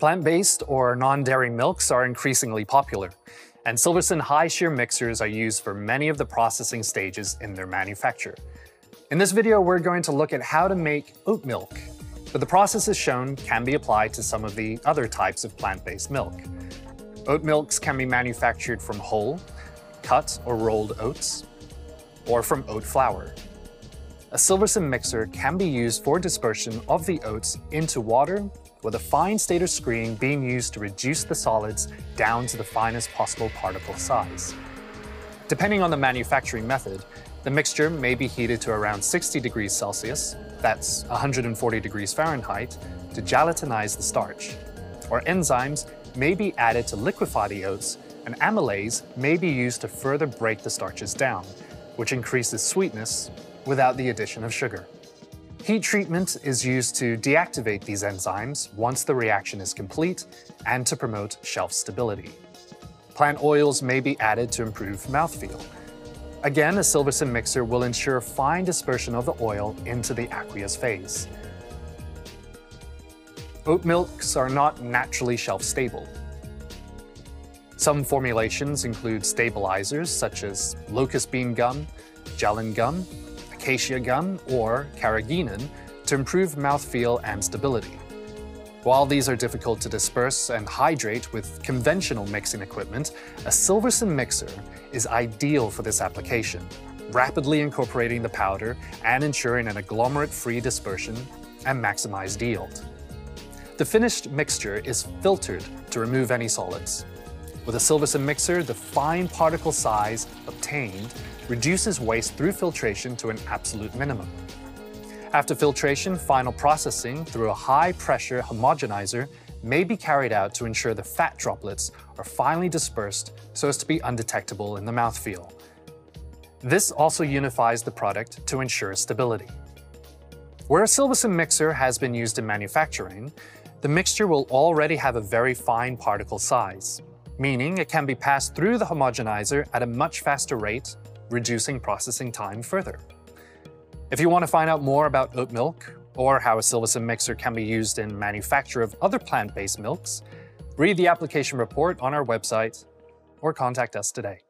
Plant-based or non-dairy milks are increasingly popular, and Silverson high shear mixers are used for many of the processing stages in their manufacture. In this video, we're going to look at how to make oat milk, but the processes shown can be applied to some of the other types of plant-based milk. Oat milks can be manufactured from whole, cut or rolled oats, or from oat flour. A Silverson mixer can be used for dispersion of the oats into water with a fine stator screen being used to reduce the solids down to the finest possible particle size. Depending on the manufacturing method, the mixture may be heated to around 60 degrees Celsius, that's 140 degrees Fahrenheit, to gelatinize the starch. Or enzymes may be added to liquefy the oats, and amylase may be used to further break the starches down, which increases sweetness without the addition of sugar. Heat treatment is used to deactivate these enzymes once the reaction is complete and to promote shelf stability. Plant oils may be added to improve mouthfeel. Again, a Silverson mixer will ensure fine dispersion of the oil into the aqueous phase. Oat milks are not naturally shelf stable. Some formulations include stabilizers such as locust bean gum, gellan gum, acacia gum, or carrageenan to improve mouthfeel and stability. While these are difficult to disperse and hydrate with conventional mixing equipment, a Silverson mixer is ideal for this application, rapidly incorporating the powder and ensuring an agglomerate-free dispersion and maximized yield. The finished mixture is filtered to remove any solids. With a Silverson mixer, the fine particle size obtained reduces waste through filtration to an absolute minimum. After filtration, final processing through a high-pressure homogenizer may be carried out to ensure the fat droplets are finely dispersed so as to be undetectable in the mouthfeel. This also unifies the product to ensure stability. Where a Silverson mixer has been used in manufacturing, the mixture will already have a very fine particle size, meaning it can be passed through the homogenizer at a much faster rate reducing processing time further. If you want to find out more about oat milk, or how a Silverson mixer can be used in manufacture of other plant-based milks, read the application report on our website or contact us today.